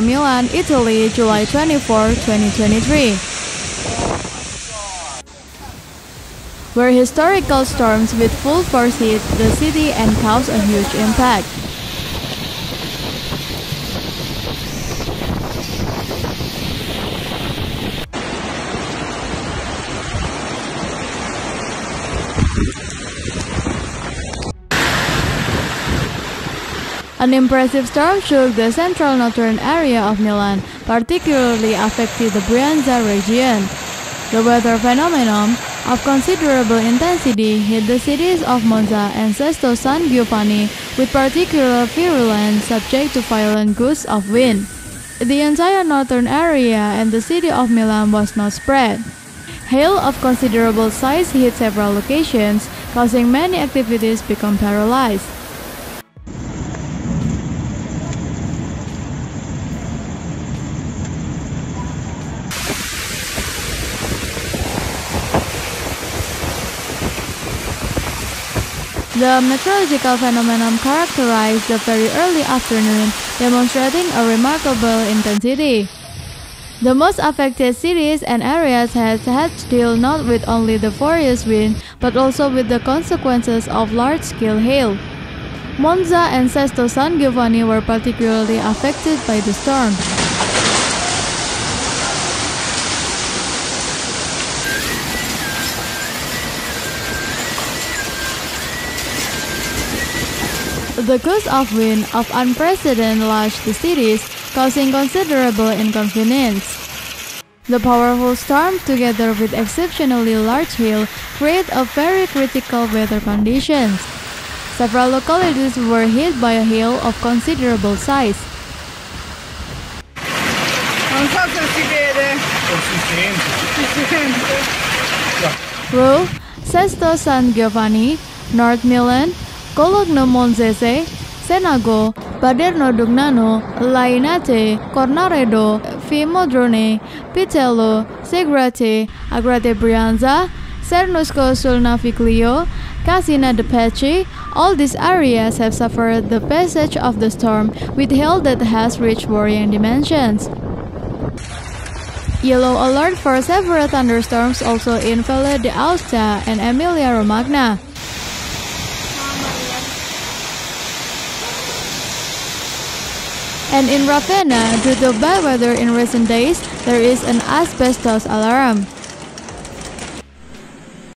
Milan, Italy, July 24, 2023. Where historical storms with full force hit the city and caused a huge impact. An impressive storm shook the central northern area of Milan, particularly affected the Brianza region. The weather phenomenon of considerable intensity hit the cities of Monza and Sesto San Giovanni with particular virulence subject to violent gusts of wind. The entire northern area and the city of Milan was not spread. Hail of considerable size hit several locations, causing many activities become paralyzed. The meteorological phenomenon characterized the very early afternoon, demonstrating a remarkable intensity. The most affected cities and areas had had to deal not with only the furious wind, but also with the consequences of large-scale hail. Monza and Sesto San Giovanni were particularly affected by the storm. The gust of wind of unprecedented lashed the cities, causing considerable inconvenience. The powerful storm, together with exceptionally large hail, create a very critical weather conditions. Several localities were hit by a hail of considerable size. Non so se si vede. si sente. Si. Rho, Sesto San Giovanni, North Milan, Cologno Monzese, Senago, Paderno Dugnano, Lainate, Cornaredo, Vimodrone, Pioltello, Segrate, Agrate Brianza, Cernusco sul Naviglio, Cassina dei Pecchi, all these areas have suffered the passage of the storm with hail that has reached worrying dimensions. Yellow alert for several thunderstorms also in Valle d'Aosta and Emilia-Romagna. And in Ravenna, due to bad weather in recent days, there is an asbestos alarm.